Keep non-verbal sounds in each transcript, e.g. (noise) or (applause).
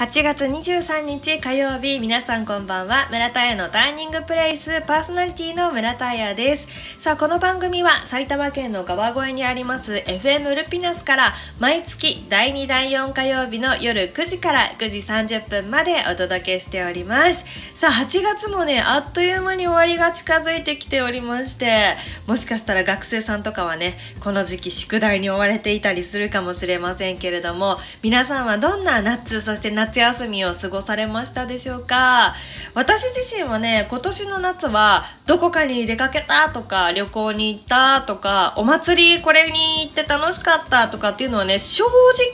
8月23日火曜日皆さんこんばんは。村田屋のターニングプレイスパーソナリティの村田屋です。さあこの番組は埼玉県の川越にあります FM ルピナスから毎月第2第4火曜日の夜9時から9時30分までお届けしております。さあ8月もねあっという間に終わりが近づいてきておりましてもしかしたら学生さんとかはねこの時期宿題に追われていたりするかもしれませんけれども皆さんはどんな夏そして夏夏休みを過ごされましたでしょうか？私自身はね今年の夏はどこかに出かけたとか旅行に行ったとかお祭りこれに行って楽しかったとかっていうのはね正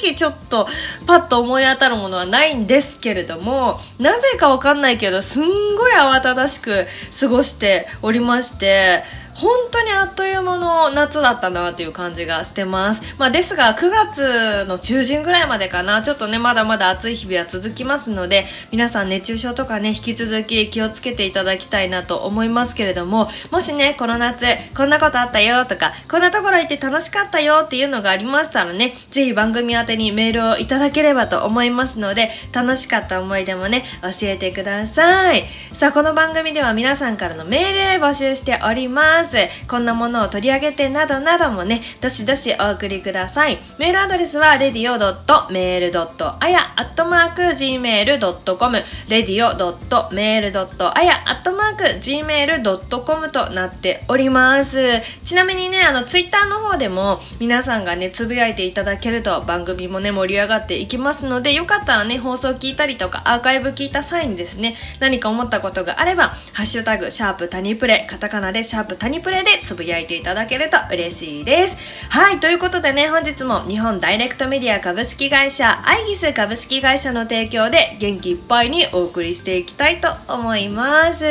直ちょっとパッと思い当たるものはないんですけれどもなぜかわかんないけどすんごい慌ただしく過ごしておりまして本当にあっという間の夏だったなという感じがしてます、まあ、ですが9月の中旬ぐらいまでかな。ちょっとねまだまだ暑い日々は続きますので皆さん熱中症とかね引き続き気をつけていただきたいなと思いますけれどももしねこの夏こんなことあったよとかこんなところ行って楽しかったよっていうのがありましたらねぜひ番組宛てにメールをいただければと思いますので楽しかった思い出もね教えてください。さあこの番組では皆さんからのメール募集しております。ます。こんなものを取り上げてなどなどもねどしどしお送りください。メールアドレスは radio.mail.aya.gmail.com radio.mail.aya.gmail.com となっております。ちなみにねあのツイッターの方でも皆さんがねつぶやいていただけると番組もね盛り上がっていきますのでよかったらね放送聞いたりとかアーカイブ聞いた際にですね何か思ったことがあればハッシュタグシャープタニプレカタカナでシャープタニニプレでつぶやいていただけると嬉しいです。はい、ということでね、本日も日本ダイレクトメディア株式会社アイギス株式会社の提供で元気いっぱいにお送りしていきたいと思います。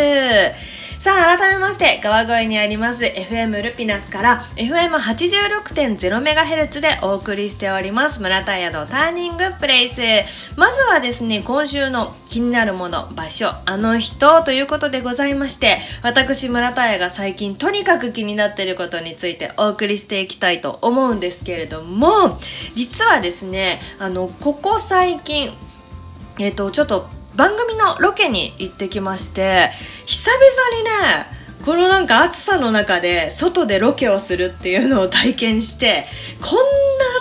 さあ、改めまして、川越にあります FM ルピナスから FM86.0MHz でお送りしております村田屋のターニングプレイス。まずはですね、今週の気になるもの、場所、あの人ということでございまして、私村田屋が最近とにかく気になっていることについてお送りしていきたいと思うんですけれども、実はですね、あの、ここ最近、えっ、と、ちょっと番組のロケに行ってきまして久々にねこのなんか暑さの中で外でロケをするっていうのを体験してこんな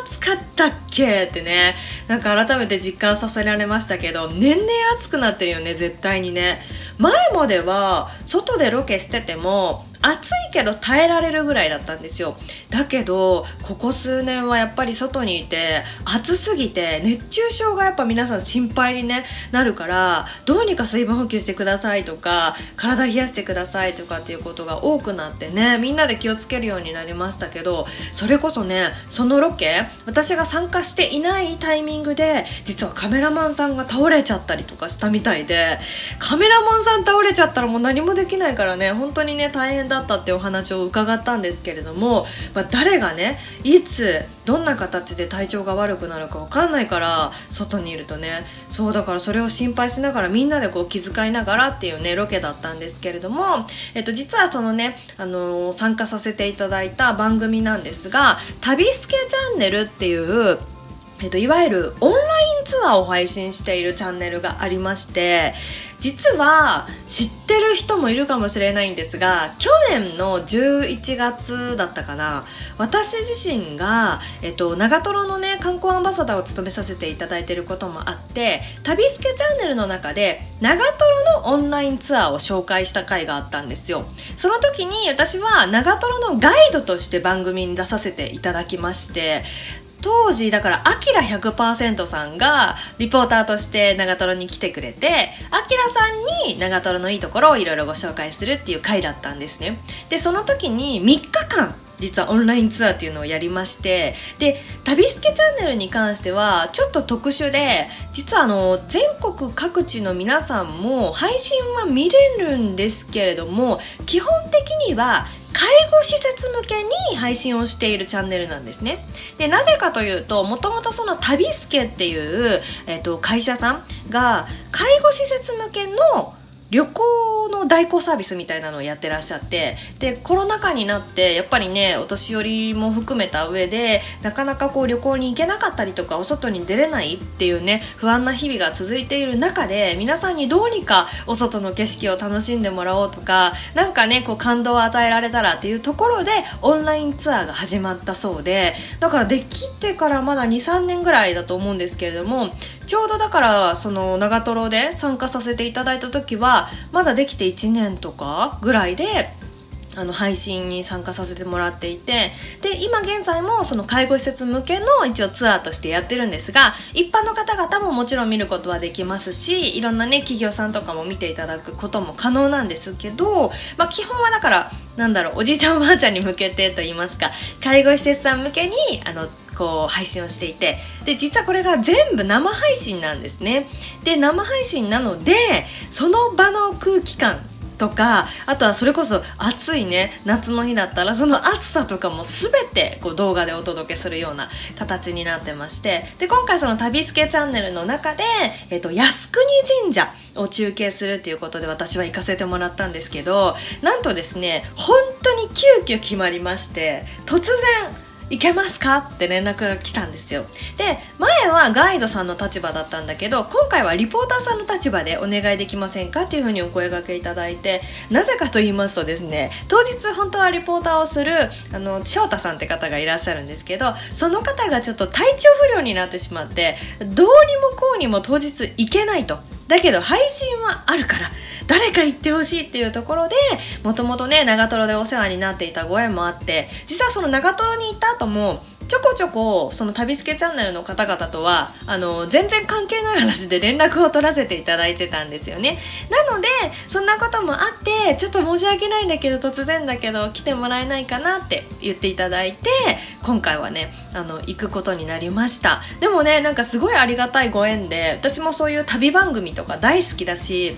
暑かったっけってねなんか改めて実感させられましたけど年々暑くなってるよね絶対にね。前までは外でロケしてても暑いけど耐えられるぐらいだったんですよ。だけどここ数年はやっぱり外にいて暑すぎて熱中症がやっぱ皆さん心配に、ね、なるからどうにか水分補給してくださいとか体冷やしてくださいとかっていうことが多くなってねみんなで気をつけるようになりましたけどそれこそねそのロケ私が参加していないタイミングで実はカメラマンさんが倒れちゃったりとかしたみたいでカメラマンさん倒れちゃったらもう何もできないからね本当にね大変だだったってお話を伺ったんですけれども、まあ、誰がねいつどんな形で体調が悪くなるか分かんないから外にいるとね。そうだからそれを心配しながらみんなでこう気遣いながらっていうねロケだったんですけれども、えっと、実はそのね、あのー、参加させていただいた番組なんですが「旅スケチャンネル」っていうえっと、いわゆるオンラインツアーを配信しているチャンネルがありまして実は知ってる人もいるかもしれないんですが去年の11月だったかな私自身が、えっと、長瀞のね観光アンバサダーを務めさせていただいていることもあって旅スケチャンネルの中で長瀞のオンラインツアーを紹介した回があったんですよ。その時に私は長瀞のガイドとして番組に出させていただきまして当時だからアキラ100%さんがリポーターとして長瀞に来てくれてアキラさんに長瀞のいいところをいろいろご紹介するっていう回だったんですね。でその時に3日間実はオンラインツアーっていうのをやりましてで旅スケチャンネルに関してはちょっと特殊で実はあの全国各地の皆さんも配信は見れるんですけれども基本的には介護施設向けに配信をしているチャンネルなんですね。でなぜかというともともとその旅助っていう、えーと、会社さんが介護施設向けの旅行の代行サービスみたいなのをやってらっしゃってでコロナ禍になってやっぱりねお年寄りも含めた上でなかなかこう旅行に行けなかったりとかお外に出れないっていうね不安な日々が続いている中で皆さんにどうにかお外の景色を楽しんでもらおうとかなんかねこう感動を与えられたらっていうところでオンラインツアーが始まったそうでだからできてからまだ23年ぐらいだと思うんですけれどもちょうどだからその長瀞で参加させていただいた時はまだできて1年とかぐらいであの配信に参加させてもらっていてで今現在もその介護施設向けの一応ツアーとしてやってるんですが一般の方々ももちろん見ることはできますしいろんなね企業さんとかも見ていただくことも可能なんですけど、まあ、基本はだからなんだろうおじいちゃんおばあちゃんに向けてと言いますか介護施設さん向けにあのこう配信をしていてで実はこれが全部生配信なんですね。で生配信なのでその場の空気感とかあとはそれこそ暑いね夏の日だったらその暑さとかも全てこう動画でお届けするような形になってましてで今回その旅助チャンネルの中で、えっと、靖国神社を中継するっていうことで私は行かせてもらったんですけどなんとですね本当に急遽決まりまして突然行けますか？って連絡が来たんですよ。で前はガイドさんの立場だったんだけど今回はリポーターさんの立場でお願いできませんかっていうふうにお声がけいただいてなぜかと言いますとですね当日本当はリポーターをするあの翔太さんって方がいらっしゃるんですけどその方がちょっと体調不良になってしまってどうにもこうにも当日行けないと。だけど配信はあるから誰か行ってほしいっていうところでもともとね長瀞でお世話になっていたご縁もあって実はその長瀞に行った後もちょこちょこその旅助チャンネルの方々とはあの全然関係ない話で連絡を取らせていただいてたんですよね。なのでそんなこともあってちょっと申し訳ないんだけど突然だけど来てもらえないかなって言っていただいて今回はねあの行くことになりました。でもねなんかすごいありがたいご縁で私もそういう旅番組とか大好きだし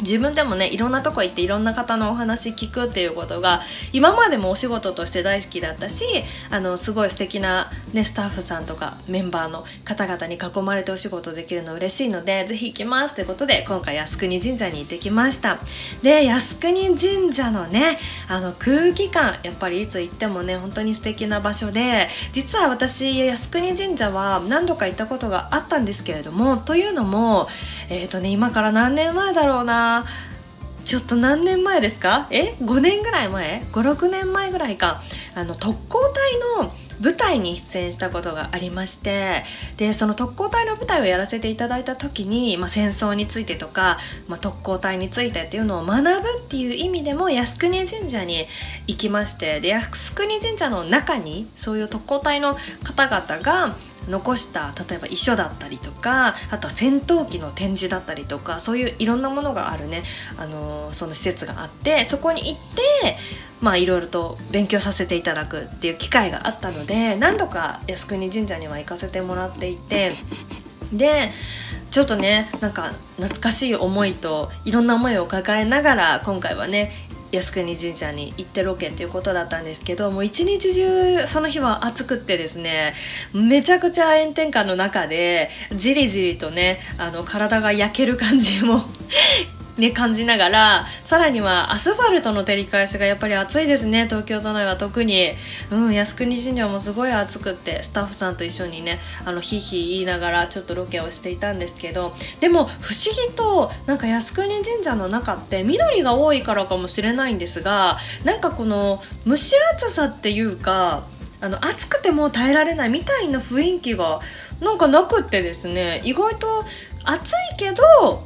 自分でもねいろんなとこ行っていろんな方のお話聞くっていうことが今までもお仕事として大好きだったしあのすごい素敵なねスタッフさんとかメンバーの方々に囲まれてお仕事できるの嬉しいのでぜひ行きますってことで今回靖国神社に行ってきました。で靖国神社のねあの空気感やっぱりいつ行ってもね本当に素敵な場所で実は私靖国神社は何度か行ったことがあったんですけれどもというのもえっ、ー、とね今から何年前だろうなちょっと何年前ですか？え？5年ぐらい前？56年前ぐらいか。あの特攻隊の舞台に出演したことがありましてでその特攻隊の舞台をやらせていただいた時に、まあ、戦争についてとか、まあ、特攻隊についてっていうのを学ぶっていう意味でも靖国神社に行きましてで靖国神社の中にそういう特攻隊の方々が残した例えば遺書だったりとかあとは戦闘機の展示だったりとかそういういろんなものがあるね、あのその施設があってそこに行ってまあいろいろと勉強させていただくっていう機会があったので何度か靖国神社には行かせてもらっていてでちょっとねなんか懐かしい思いといろんな思いを抱えながら今回はね靖国神社に行ってロケっていうことだったんですけどもう一日中その日は暑くってですねめちゃくちゃ炎天下の中でじりじりとねあの体が焼ける感じもね、感じながらさらにはアスファルトの照り返しがやっぱり暑いですね。東京都内は特に、うん、靖国神社もすごい暑くってスタッフさんと一緒にねあのひいひい言いながらちょっとロケをしていたんですけど。でも不思議となんか靖国神社の中って緑が多いからかもしれないんですがなんかこの蒸し暑さっていうかあの暑くても耐えられないみたいな雰囲気がなんかなくってですね。意外と暑いけど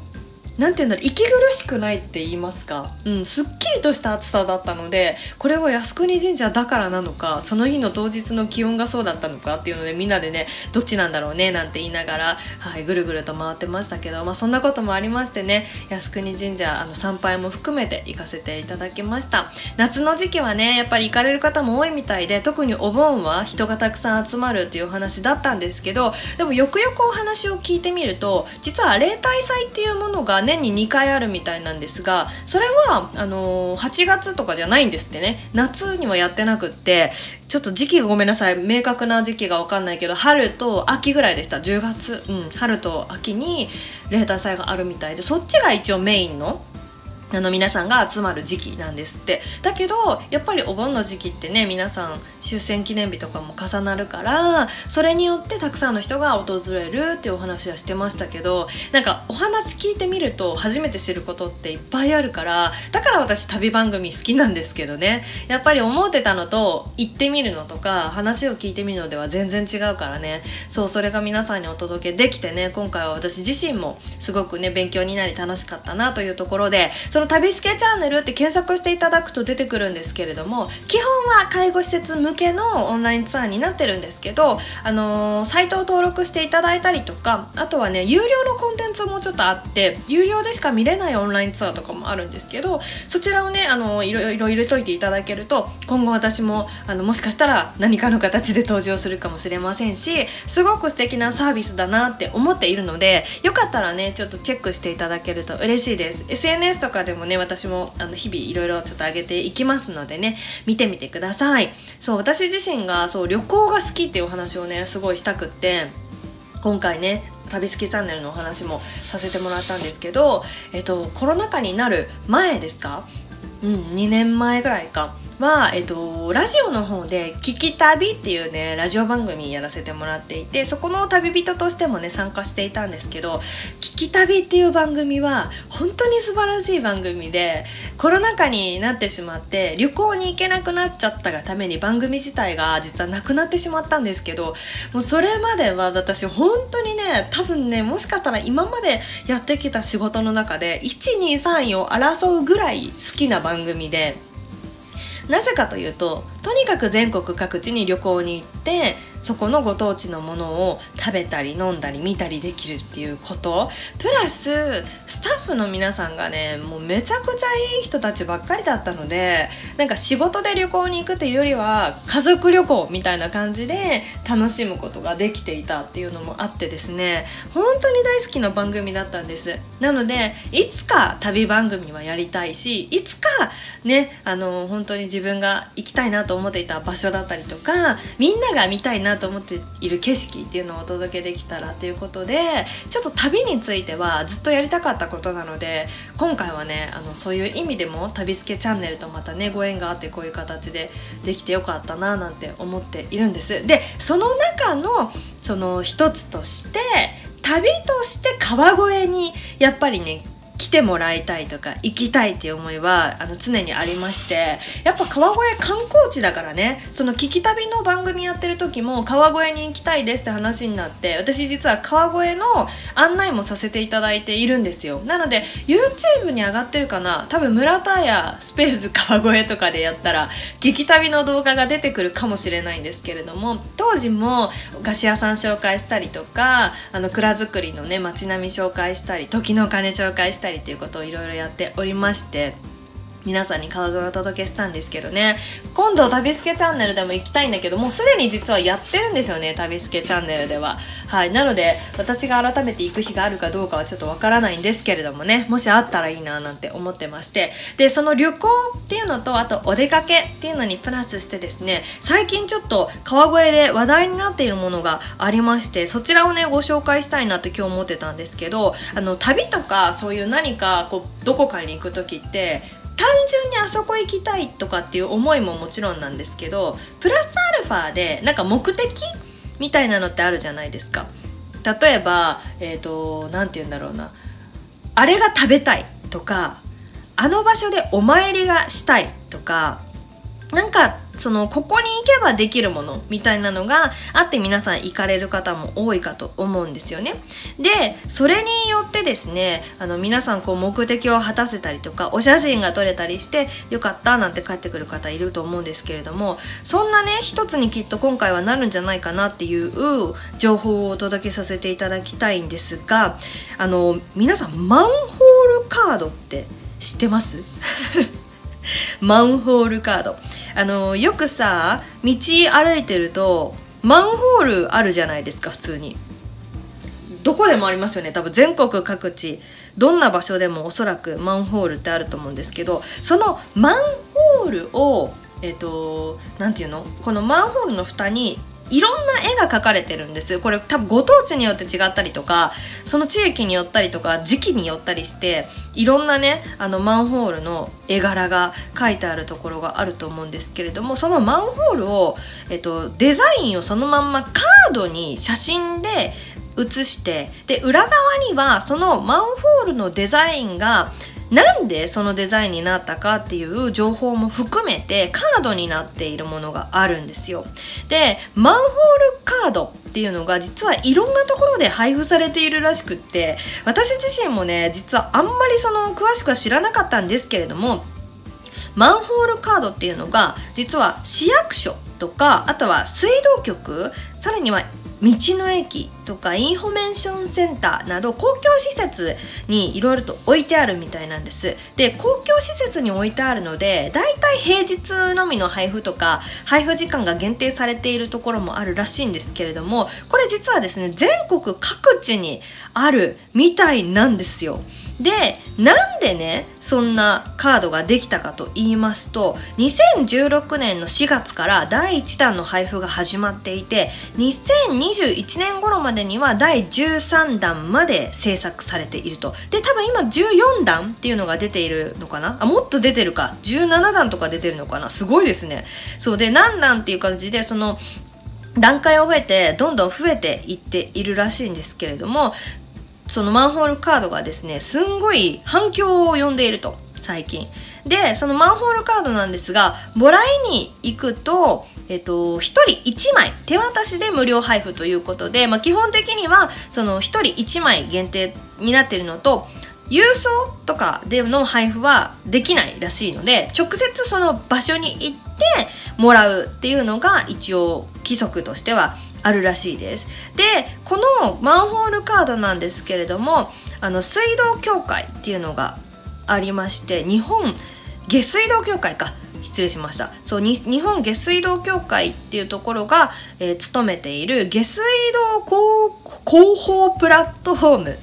なんていうんだろう息苦しくないって言いますか、うん、すっきりとした暑さだったのでこれは靖国神社だからなのかその日の当日の気温がそうだったのかっていうのでみんなでねどっちなんだろうねなんて言いながら、はい、ぐるぐると回ってましたけど、まあ、そんなこともありましてね靖国神社あの参拝も含めて行かせていただきました。夏の時期はねやっぱり行かれる方も多いみたいで特にお盆は人がたくさん集まるっていうお話だったんですけどでもよくよくお話を聞いてみると実は例大祭っていうものがね年に2回あるみたいなんですがそれはあのー、8月とかじゃないんですってね。夏にはやってなくってちょっと時期がごめんなさい。明確な時期が分かんないけど春と秋ぐらいでした。10月、うん、春と秋に例大祭があるみたいでそっちが一応メインのあの皆さんが集まる時期なんですって。だけどやっぱりお盆の時期ってね皆さん終戦記念日とかも重なるからそれによってたくさんの人が訪れるっていうお話はしてましたけどなんかお話聞いてみると初めて知ることっていっぱいあるからだから私旅番組好きなんですけどね。やっぱり思ってたのと行ってみるのとか話を聞いてみるのでは全然違うからね。そうそれが皆さんにお届けできてね今回は私自身もすごくね勉強になり楽しかったなというところでその旅スケチャンネルって検索していただくと出てくるんですけれども基本は介護施設向けのオンラインツアーになってるんですけど、あのー、サイトを登録していただいたりとかあとはね有料のコンテンツもちょっとあって有料でしか見れないオンラインツアーとかもあるんですけどそちらをね、あのー、いろいろ入れといていただけると今後私もあのもしかしたら何かの形で登場するかもしれませんしすごく素敵なサービスだなって思っているのでよかったらねちょっとチェックしていただけると嬉しいです。SNS とかでもね私もあの日々いろいろちょっと上げていきますのでね見てみてください。そう私自身がそう旅行が好きっていうお話をねすごいしたくって今回ね旅好きチャンネルのお話もさせてもらったんですけど、えっと、コロナ禍になる前ですか？うん2年前ぐらいか。は、えっと、ラジオの方で「聞き旅」っていうねラジオ番組やらせてもらっていてそこの旅人としてもね参加していたんですけど「聞き旅」っていう番組は本当に素晴らしい番組でコロナ禍になってしまって旅行に行けなくなっちゃったがために番組自体が実はなくなってしまったんですけどもうそれまでは私本当にね多分ねもしかしたら今までやってきた仕事の中で123位を争うぐらい好きな番組で。なぜかというととにかく全国各地に旅行に行ってそこのご当地のものを食べたり飲んだり見たりできるっていうこと。プラススタッフの皆さんがねもうめちゃくちゃいい人たちばっかりだったのでなんか仕事で旅行に行くっていうよりは家族旅行みたいな感じで楽しむことができていたっていうのもあってですね。本当に大好きな番組だったんです。なのでいつか旅番組はやりたいしいつかねあの本当に自分が行きたいなと思っていた場所だったりとかみんなが見たいななと思っている景色っていうのをお届けできたらということでちょっと旅についてはずっとやりたかったことなので今回はねあのそういう意味でも旅スケチャンネルとまたねご縁があってこういう形でできてよかったななんて思っているんです。でその中のその一つとして旅として川越にやっぱりね来てもらいたいとか行きたいっていう思いはあの常にありましてやっぱ川越観光地だからねその聞き旅の番組やってる時も川越に行きたいですって話になって私実は川越の案内もさせていただいているんですよ。なので YouTube に上がってるかな多分村田屋スペース川越とかでやったら聞き旅の動画が出てくるかもしれないんですけれども当時も菓子屋さん紹介したりとかあの蔵造りのね街並み紹介したり時の鐘紹介したりたりということをいろいろやっておりまして皆さんに川越をお届けしたんですけどね。今度旅スケチャンネルでも行きたいんだけどもうすでに実はやってるんですよね旅スケチャンネルでは。はいなので私が改めて行く日があるかどうかはちょっとわからないんですけれどもね。もしあったらいいななんて思ってまして。でその旅行っていうのとあとお出かけっていうのにプラスしてですね最近ちょっと川越で話題になっているものがありましてそちらをねご紹介したいなって今日思ってたんですけどあの旅とかそういう何かこうどこかに行く時って単純にあそこ行きたいとかっていう思いももちろんなんですけどプラスアルファでなんか目的みたいなのってあるじゃないですか。例えばえっ、ー、と何て言うんだろうな。あれが食べたいとかあの場所でお参りがしたいとかなんかそのここに行けばできるものみたいなのがあって皆さん行かれる方も多いかと思うんですよね。でそれによってですねあの皆さんこう目的を果たせたりとかお写真が撮れたりしてよかったなんて帰ってくる方いると思うんですけれどもそんなね一つにきっと今回はなるんじゃないかなっていう情報をお届けさせていただきたいんですがあの皆さんマンホールカードって知ってます？(laughs) マンホールカード。あのよくさ道歩いてるとマンホールあるじゃないですか普通に。どこでもありますよね多分全国各地。どんな場所でもおそらくマンホールってあると思うんですけどそのマンホールをえっ、ー、と何て言うの？このマンホールの蓋にいろんな絵が描かれてるんです。これ多分ご当地によって違ったりとかその地域によったりとか時期によったりしていろんなねあのマンホールの絵柄が描いてあるところがあると思うんですけれどもそのマンホールを、えっと、デザインをそのまんまカードに写真で写してで裏側にはそのマンホールのデザインがなんでそのデザインになったかっていう情報も含めてカードになっているものがあるんですよ。でマンホールカードっていうのが実はいろんなところで配布されているらしくって私自身もね実はあんまりその詳しくは知らなかったんですけれどもマンホールカードっていうのが実は市役所とかあとは水道局さらには道の駅とかインフォメーションセンターなど公共施設にいろいろと置いてあるみたいなんです。で公共施設に置いてあるのでだいたい平日のみの配布とか配布時間が限定されているところもあるらしいんですけれどもこれ実はですね全国各地にあるみたいなんですよ。でなんでねそんなカードができたかと言いますと2016年の4月から第1弾の配布が始まっていて2021年頃までには第13弾まで制作されていると。で多分今14弾っていうのが出ているのかな？あもっと出てるか。17弾とか出てるのかな？すごいですね。そうで何弾っていう感じでその段階を経てどんどん増えていっているらしいんですけれどもそのマンホールカードがですねすんごい反響を呼んでいると最近。でそのマンホールカードなんですがもらいに行くとえっと、1人1枚手渡しで無料配布ということで、まあ、基本的にはその1人1枚限定になっているのと郵送とかでの配布はできないらしいので直接その場所に行ってもらうっていうのが一応規則としてはあるらしいです。でこのマンホールカードなんですけれどもあの水道協会っていうのがありまして日本下水道協会か。失礼しました。そう日本下水道協会っていうところが、えー、勤めている下水道広報プラットフォーム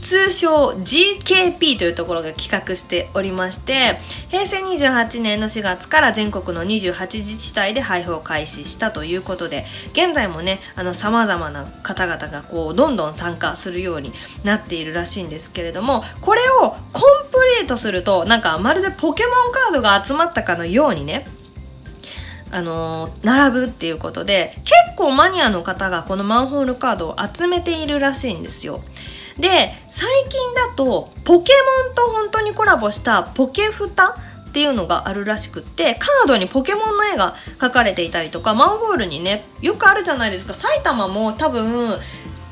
通称 GKP というところが企画しておりまして平成28年の4月から全国の28自治体で配布を開始したということで現在もねさまざまな方々がこうどんどん参加するようになっているらしいんですけれどもこれをコンプリートするとなんかまるでポケモンカードが集まったかのようにねあのー、並ぶっていうことで結構マニアの方がこのマンホールカードを集めているらしいんですよ。で最近だとポケモンと本当にコラボしたポケフタっていうのがあるらしくってカードにポケモンの絵が描かれていたりとかマンホールにねよくあるじゃないですか。埼玉も多分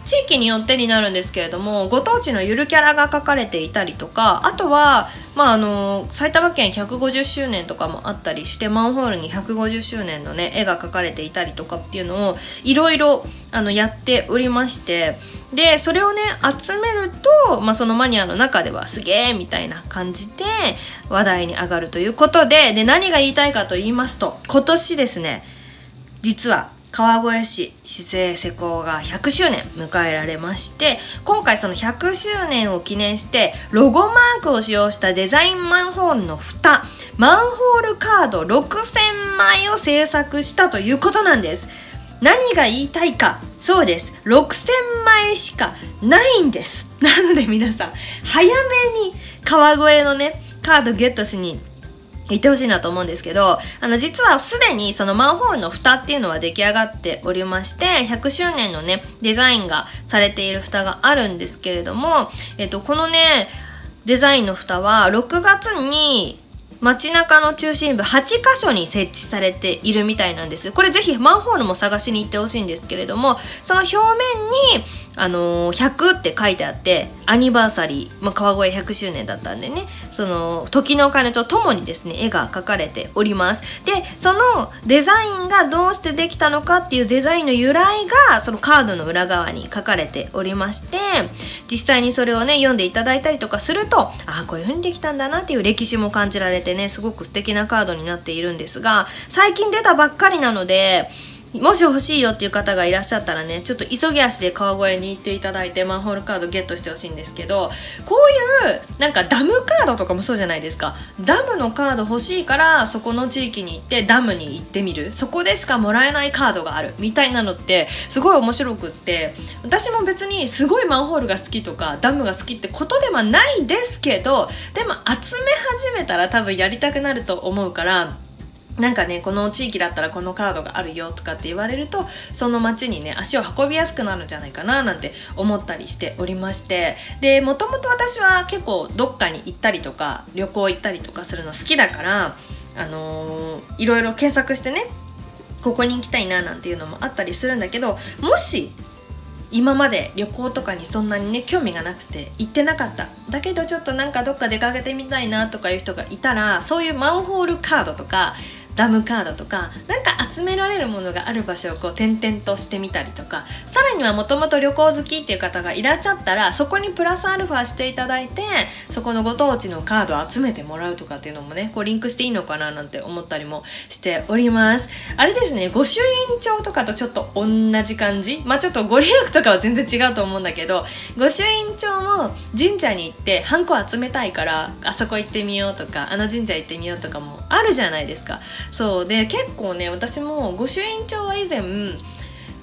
地域によってになるんですけれどもご当地のゆるキャラが描かれていたりとかあとは、まあ、あの埼玉県150周年とかもあったりしてマンホールに150周年の、ね、絵が描かれていたりとかっていうのをいろいろあのやっておりましてでそれをね集めると、まあ、そのマニアの中ではすげえみたいな感じで話題に上がるということでで何が言いたいかと言いますと今年ですね実は川越市市政施工が100周年迎えられまして今回その100周年を記念してロゴマークを使用したデザインマンホールの蓋マンホールカード6000枚を制作したということなんです。何が言いたいかそうです。6000枚しかないんです。なので皆さん早めに川越のねカードゲットしに言ってほしいなと思うんですけどあの実はすでにそのマンホールの蓋っていうのは出来上がっておりまして100周年のねデザインがされている蓋があるんですけれども、えっと、このねデザインの蓋は6月に街中の中心部8箇所に設置されているみたいなんです。これぜひマンホールも探しに行ってほしいんですけれどもその表面にあのー、100って書いてあってアニバーサリー、まあ、川越100周年だったんでね。その時の鐘とともにですね絵が描かれております。でそのデザインがどうしてできたのかっていうデザインの由来がそのカードの裏側に書かれておりまして実際にそれをね読んでいただいたりとかするとああこういう風にできたんだなっていう歴史も感じられてねすごく素敵なカードになっているんですが最近出たばっかりなのでもし欲しいよっていう方がいらっしゃったらねちょっと急ぎ足で川越に行っていただいてマンホールカードゲットしてほしいんですけどこういうなんかダムカードとかもそうじゃないですか。ダムのカード欲しいからそこの地域に行ってダムに行ってみる。そこでしかもらえないカードがある。みたいなのってすごい面白くって私も別にすごいマンホールが好きとかダムが好きってことではないですけどでも集め始めたら多分やりたくなると思うからなんかねこの地域だったらこのカードがあるよとかって言われるとその町にね足を運びやすくなるんじゃないかななんて思ったりしておりまして。でもともと私は結構どっかに行ったりとか旅行行ったりとかするの好きだからあのー、いろいろ検索してねここに行きたいななんていうのもあったりするんだけどもし今まで旅行とかにそんなにね興味がなくて行ってなかった。だけどちょっとなんかどっか出かけてみたいなとかいう人がいたらそういうマンホールカードとかダムカードとかなんか集められるものがある場所をこう転々としてみたりとかさらにはもともと旅行好きっていう方がいらっしゃったらそこにプラスアルファしていただいてそこのご当地のカードを集めてもらうとかっていうのもねこうリンクしていいのかななんて思ったりもしております。あれですね御朱印帳とかとちょっと同じ感じ？まあちょっとご利益とかは全然違うと思うんだけど御朱印帳も神社に行ってハンコ集めたいからあそこ行ってみようとかあの神社行ってみようとかもあるじゃないですか。そうで結構ね私も御朱印帳は以前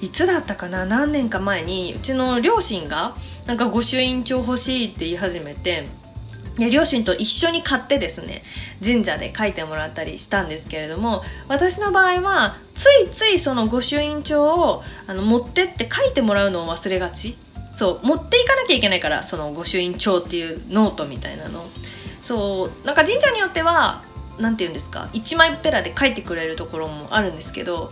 いつだったかな何年か前にうちの両親がなんか御朱印帳欲しいって言い始めてで両親と一緒に買ってですね神社で書いてもらったりしたんですけれども私の場合はついついその御朱印帳をあの持ってって書いてもらうのを忘れがち。そう持っていかなきゃいけないからその御朱印帳っていうノートみたいなの。そうなんか神社によっては何て言うんですか1枚ペラで書いてくれるところもあるんですけど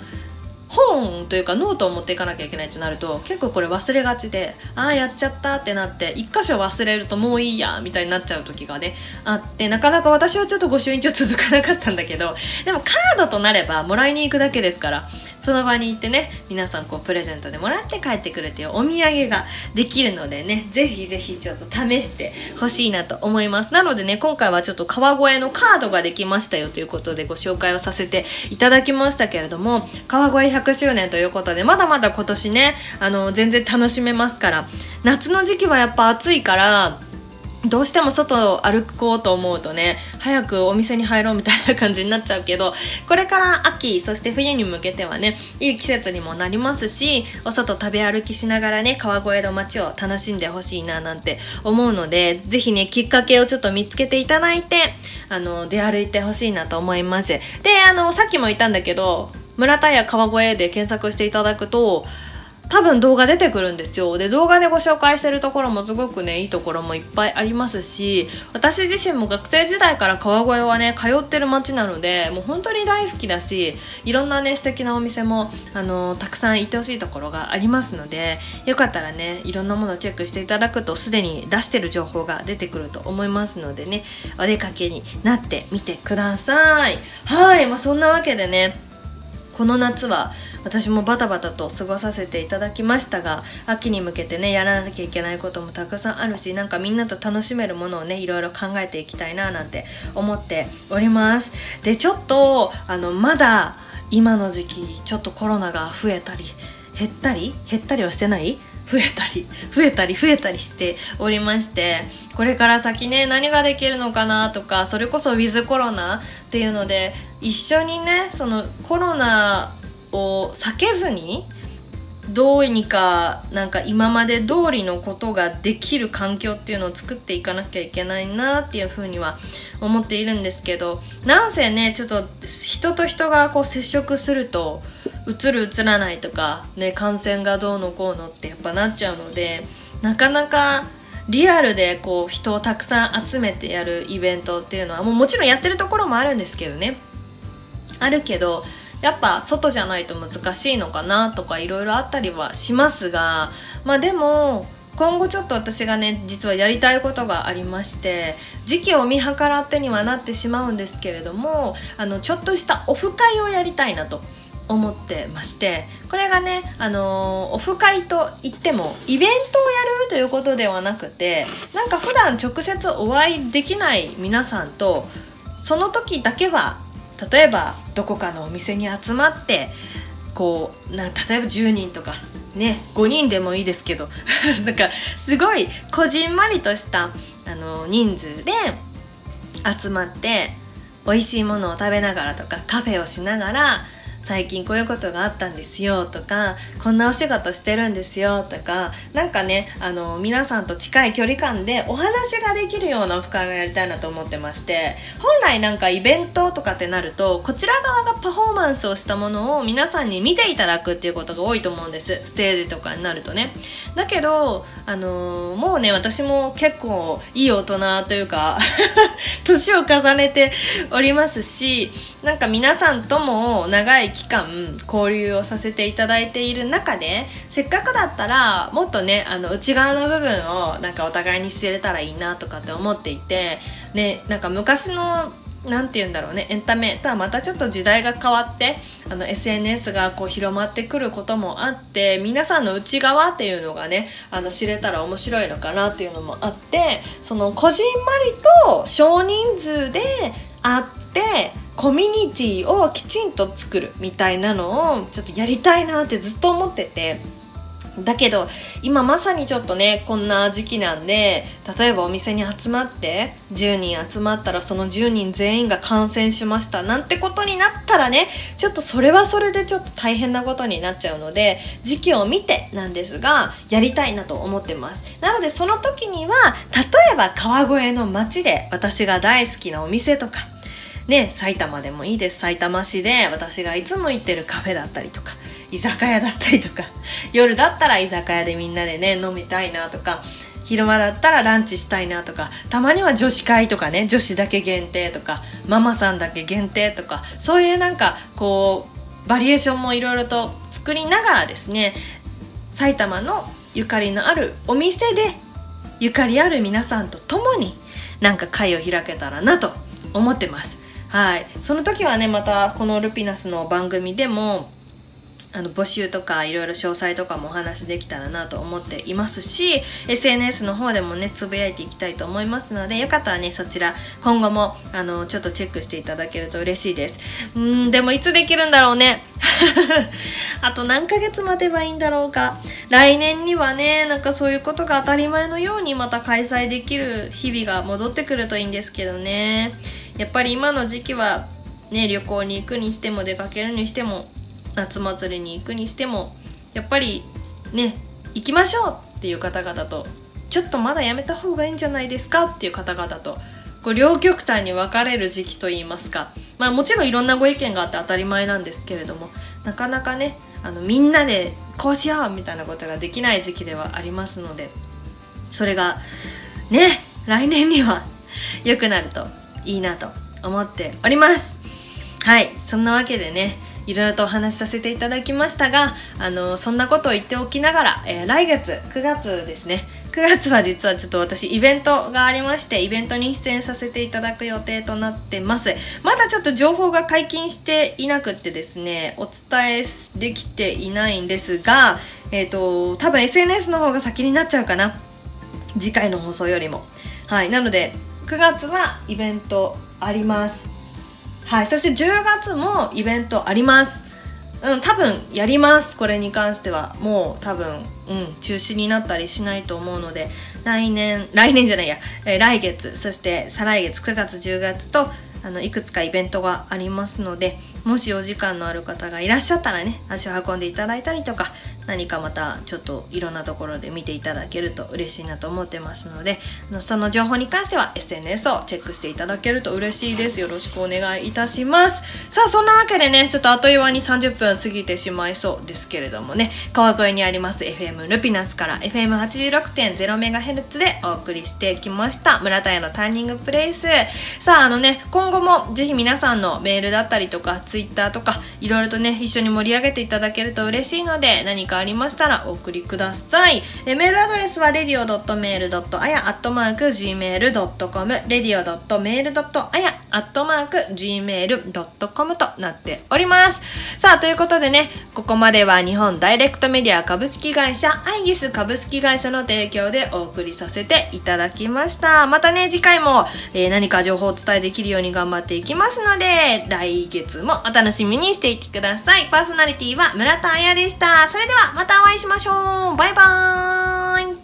本というかノートを持っていかなきゃいけないとなると結構これ忘れがちでああやっちゃったってなって1箇所忘れるともういいやみたいになっちゃう時がねあってなかなか私はちょっと御朱印帳続かなかったんだけどでもカードとなればもらいに行くだけですからその場に行ってね皆さんこうプレゼントでもらって帰ってくるっていうお土産ができるのでねぜひぜひちょっと試してほしいなと思います。なのでね今回はちょっと川越のカードができましたよということでご紹介をさせていただきましたけれども川越100周年ということでまだまだ今年ねあの全然楽しめますから夏の時期はやっぱ暑いからどうしても外を歩こうと思うとね早くお店に入ろうみたいな感じになっちゃうけどこれから秋そして冬に向けてはねいい季節にもなりますしお外食べ歩きしながらね川越の街を楽しんでほしいななんて思うのでぜひねきっかけをちょっと見つけていただいてあの出歩いてほしいなと思います。であのさっきも言ったんだけど村田屋川越で検索していただくと多分動画出てくるんですよ。で動画でご紹介してるところもすごくねいいところもいっぱいありますし私自身も学生時代から川越はね通ってる街なのでもう本当に大好きだしいろんなね素敵なお店もあのたくさん行ってほしいところがありますのでよかったらねいろんなものをチェックしていただくとすでに出してる情報が出てくると思いますのでねお出かけになってみてください。はいまあそんなわけでねこの夏は私もバタバタと過ごさせていただきましたが秋に向けてねやらなきゃいけないこともたくさんあるしなんかみんなと楽しめるものをねいろいろ考えていきたいななんて思っております。でちょっとあのまだ今の時期ちょっとコロナが増えたり減ったり減ったりはしてない増えたり増えたり増えたりしておりましてこれから先ね何ができるのかなとかそれこそウィズコロナっていうので一緒にねそのコロナを避けずにどうにかなんか今まで通りのことができる環境っていうのを作っていかなきゃいけないなっていうふうには思っているんですけどなんせねちょっと人と人がこう接触するとうつるうつらないとか、ね、感染がどうのこうのってやっぱなっちゃうのでなかなかリアルでこう人をたくさん集めてやるイベントっていうのはもうもちろんやってるところもあるんですけどね。あるけどやっぱ外じゃないと難しいのかなとかいろいろあったりはしますがまあでも今後ちょっと私がね実はやりたいことがありまして時期を見計らってにはなってしまうんですけれどもあのちょっとしたオフ会をやりたいなと思ってましてこれがね、あのー、オフ会といってもイベントをやるということではなくてなんか普段直接お会いできない皆さんとその時だけは例えばどこかのお店に集まってこうな例えば10人とかね5人でもいいですけど (laughs) なんかすごいこじんまりとしたあの人数で集まって美味しいものを食べながらとかカフェをしながら最近こういうことがあったんですよとかこんなお仕事してるんですよとかなんかねあの皆さんと近い距離感でお話ができるようなオフ会をやりたいなと思ってまして本来なんかイベントとかってなるとこちら側がパフォーマンスをしたものを皆さんに見ていただくっていうことが多いと思うんです。ステージとかになるとね。だけどあのー、もうね私も結構いい大人というか (laughs) 年を重ねておりますしなんか皆さんとも長い期間交流をさせていただいている中でせっかくだったらもっとねあの内側の部分をなんかお互いに知れたらいいなとかって思っていてねなんか昔のなんて言うんだろうねエンタメとはまたちょっと時代が変わってあの SNS がこう広まってくることもあって皆さんの内側っていうのがねあの知れたら面白いのかなっていうのもあってそのこじんまりと少人数で会ってコミュニティをきちんと作るみたいなのをちょっとやりたいなってずっと思ってて。だけど今まさにちょっとねこんな時期なんで例えばお店に集まって10人集まったらその10人全員が感染しましたなんてことになったらねちょっとそれはそれでちょっと大変なことになっちゃうので時期を見てなんですがやりたいなと思ってます。なのでその時には例えば川越の街で私が大好きなお店とかね、埼玉でもいいです。埼玉市で私がいつも行ってるカフェだったりとか居酒屋だったりとか (laughs) 夜だったら居酒屋でみんなでね飲みたいなとか昼間だったらランチしたいなとかたまには女子会とかね女子だけ限定とかママさんだけ限定とかそういうなんかこうバリエーションもいろいろと作りながらですね埼玉のゆかりのあるお店でゆかりある皆さんと共になんか会を開けたらなと思ってます。はい。その時はねまたこのルピナスの番組でもあの募集とかいろいろ詳細とかもお話できたらなと思っていますし SNS の方でもねつぶやいていきたいと思いますのでよかったらねそちら今後もあのちょっとチェックしていただけると嬉しいです。うんでもいつできるんだろうね。(laughs) あと何ヶ月待てばいいんだろうか。来年にはねなんかそういうことが当たり前のようにまた開催できる日々が戻ってくるといいんですけどね。やっぱり今の時期はね旅行に行くにしても出かけるにしても夏祭りに行くにしてもやっぱりね行きましょうっていう方々とちょっとまだやめた方がいいんじゃないですかっていう方々とこう両極端に分かれる時期といいますか。まあもちろんいろんなご意見があって当たり前なんですけれどもなかなかねあのみんなでこうしようみたいなことができない時期ではありますのでそれがね来年には良くなるといいなと思っております。はいそんなわけでねいろいろとお話しさせていただきましたがあのそんなことを言っておきながら、えー、来月9月ですね。9月は実はちょっと私イベントがありましてイベントに出演させていただく予定となってます。まだちょっと情報が解禁していなくってですねお伝えできていないんですがえっ、ー、と多分 SNS の方が先になっちゃうかな。次回の放送よりも。はいなので9月はイベントあります。はいそして10月もイベントあります。うん多分やります。これに関してはもう多分うん中止になったりしないと思うので来年来年じゃないや、えー、来月そして再来月9月10月とあのいくつかイベントがありますのでもしお時間のある方がいらっしゃったらね足を運んでいただいたりとか何かまたちょっといろんなところで見ていただけると嬉しいなと思ってますのでその情報に関しては SNS をチェックしていただけると嬉しいです。よろしくお願いいたします。さあそんなわけでねちょっとあっという間に30分過ぎてしまいそうですけれどもね川越にあります FM ルピナスから FM86.0MHz でお送りしてきました。村田屋のターニングプレイス。さああのね今後もぜひ皆さんのメールだったりとか Twitter とかいろいろとね一緒に盛り上げていただけると嬉しいので何かありましたらお送りください。えメールアドレスは radio.mail.aya.gmail.com radio.mail.aya.gmail.com となっております。さあ、ということでね、ここまでは日本ダイレクトメディア株式会社アイギス株式会社の提供でお送りさせていただきました。またね、次回も、えー、何か情報をお伝えできるように頑張っていきますので、来月もお楽しみにしていてください。パーソナリティは村田彩でした。それではまたお会いしましょう。バイバーイ。